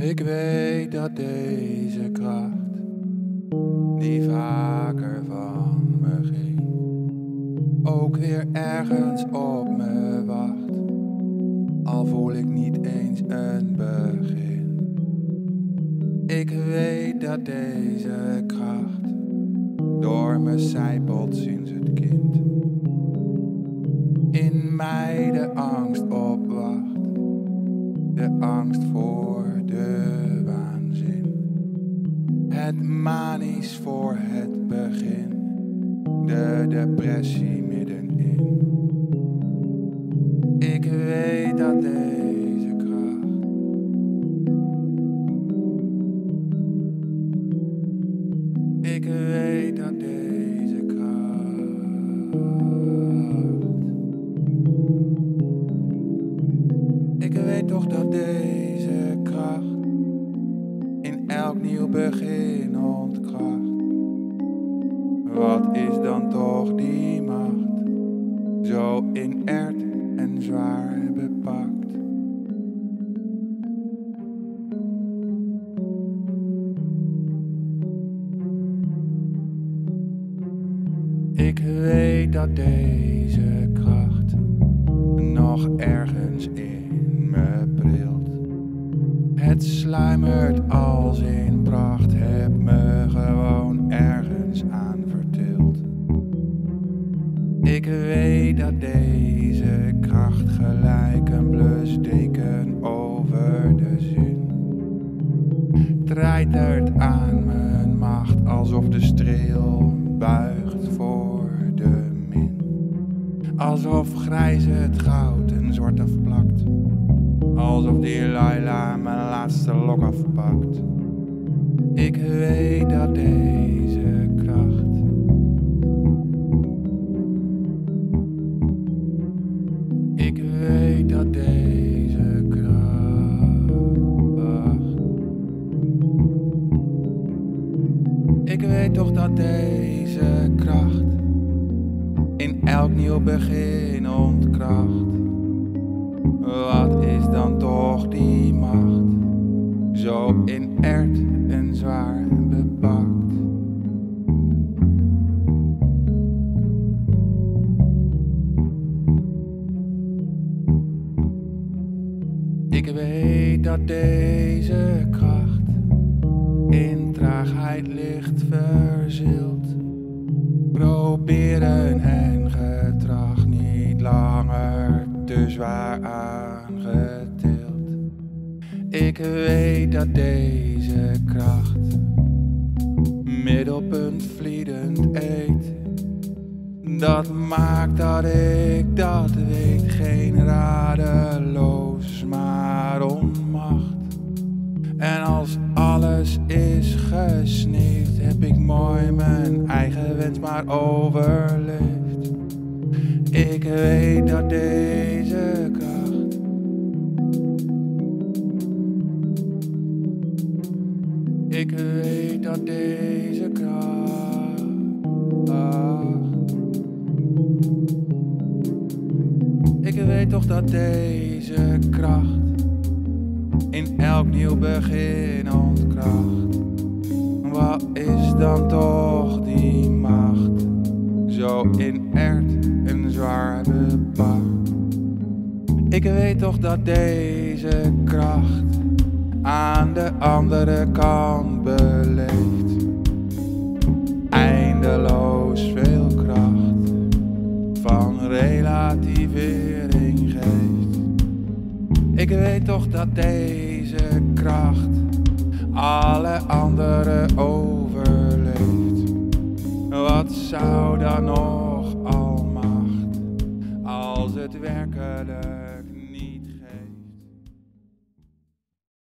Ik weet dat deze kracht, die vaker van me ging, ook weer ergens op me wacht. Al voel ik niet eens een begin. Ik weet dat deze kracht door me zijpelt sinds het kind. Voor het begin, de depressie elk nieuw begin ontkracht. Wat is dan toch die macht, zo inert en zwaar bepakt? Ik weet dat deze kracht nog ergens prilt. Het sluimert als in pracht, heb me gewoon ergens aan vertild. Ik weet dat deze kracht gelijk een blusdeken over de zin treitert aan mijn macht alsof de streel buigt voor de min. Alsof grijs het goud en zwart afplakt. Alsof die Laila mijn laatste lok afpakt. Ik weet dat deze kracht. Ik weet dat deze kracht. Ik weet toch dat deze kracht in elk nieuw begin ontkracht. Wat is dan toch die macht, zo inert en zwaar bepakt? Ik weet dat deze kracht in traagheid licht verzilt. Proberen te zwaar aangetild. Ik weet dat deze kracht middelpunt vliedend eet. Dat maakt dat ik dat weet, geen radeloos, maar onmacht. En als alles is gesneeuwd, heb ik mooi mijn eigen wens maar overleefd. Ik weet dat deze kracht. Ik weet dat deze kracht. Ik weet toch dat deze kracht in elk nieuw begin ontkracht. Wat is dan toch die macht, zo inert Ik weet toch dat deze kracht aan de andere kant beleeft. Eindeloos veel kracht van relativering geeft. Ik weet toch dat deze kracht alle andere overleeft. Wat zou dan nog al macht als het werkelijk